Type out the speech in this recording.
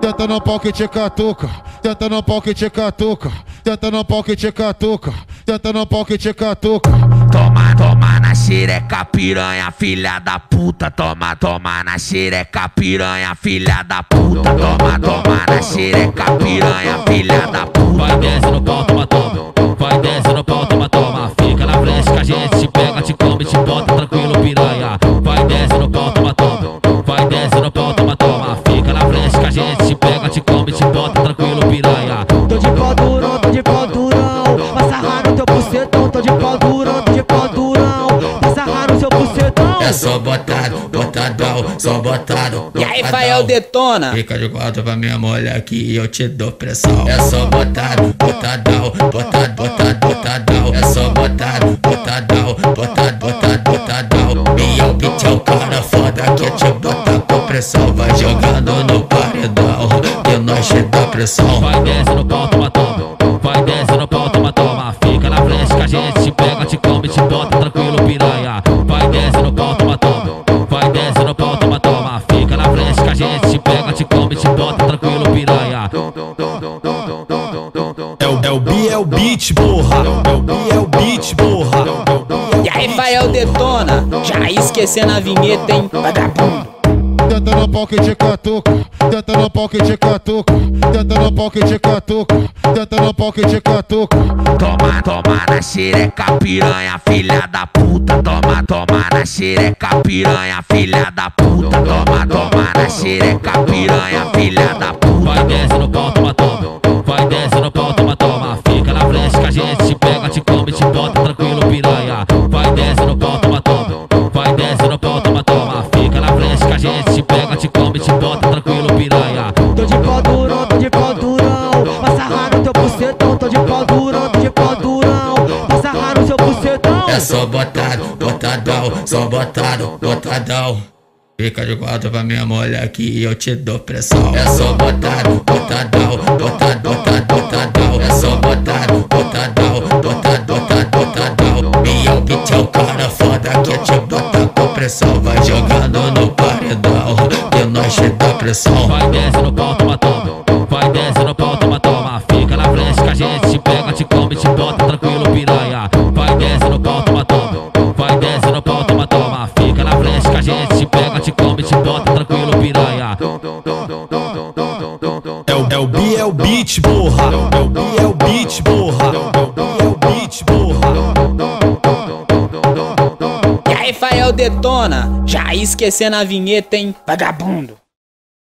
Tenta no pau que te catuca, tenta no pau que te catuca, tenta no pau que te catuca, tenta no pau que te catuca. Toma, toma na xereca, piranha, filha da puta. Toma, toma na xereca, piranha, filha da puta. Toma, toma na xereca, piranha, filha da puta. Vai desce no pau, toma, toma. Vai desce no pau, toma, toma. Fica na frente que a gente te pega, te come, te bota tranquilo, piranha. Vai desce no pau, toma, toma. Vai desce no pau, toma, durão, tô de pau durão. Vai sarrar no teu bucetão, tô de pau durão, tô de pau durão. Vai sarrar no seu bucetão. É só botado, botadão, só botado. E aí, Fael, detona. Fica de quatro pra minha mulher que eu te dou pressão. É só botado, botadão, botado, botado, botadão. É só botado, botadão, botado, botado, botadão. E o beat é o cara foda que te bota com pressão. Vai jogando no paredão e nós te dá pressão. Vai desce no pau, toma, toma. Vai desce no pau, toma, toma. Fica na frente que a gente te pega, te come, te bota tranquilo, piranha. Vai desce no pau, toma, toma. Vai desce no pau, toma, toma. Fica na frente que a gente te pega, te come, te bota tranquilo, piranha. É o, é o B, é o beat, porra. É o B, é o beat, porra. E aí, Fael, detona. Já esquecendo a vinheta, hein? Vagabundo. Tenta no pau que te catuca, tenta no pau que te catuca, tenta no pau que te catuca, tenta no pau que te catuca. Toma, toma na xereca, piranha, filha da puta. Toma, toma na xereca, piranha, filha da puta. Toma, toma na xereca, piranha, filha da puta. Vai desce no pau, toma, É só botado, botadão, só botado, botadão. Fica de quatro pra minha mulher que eu te dou pressão. É só botado, botadão, botado, botadão. É só botado, botadão, botado, botadão. E o beat é o cara foda que te bota com pressão. Vai jogando no paredão e nós te dá pressão. Vai desce no pau, toma. Beat, porra. É o beat, porra. É o beat, porra. E aí, Fael, detona. Já esquecendo a vinheta, hein? Vagabundo.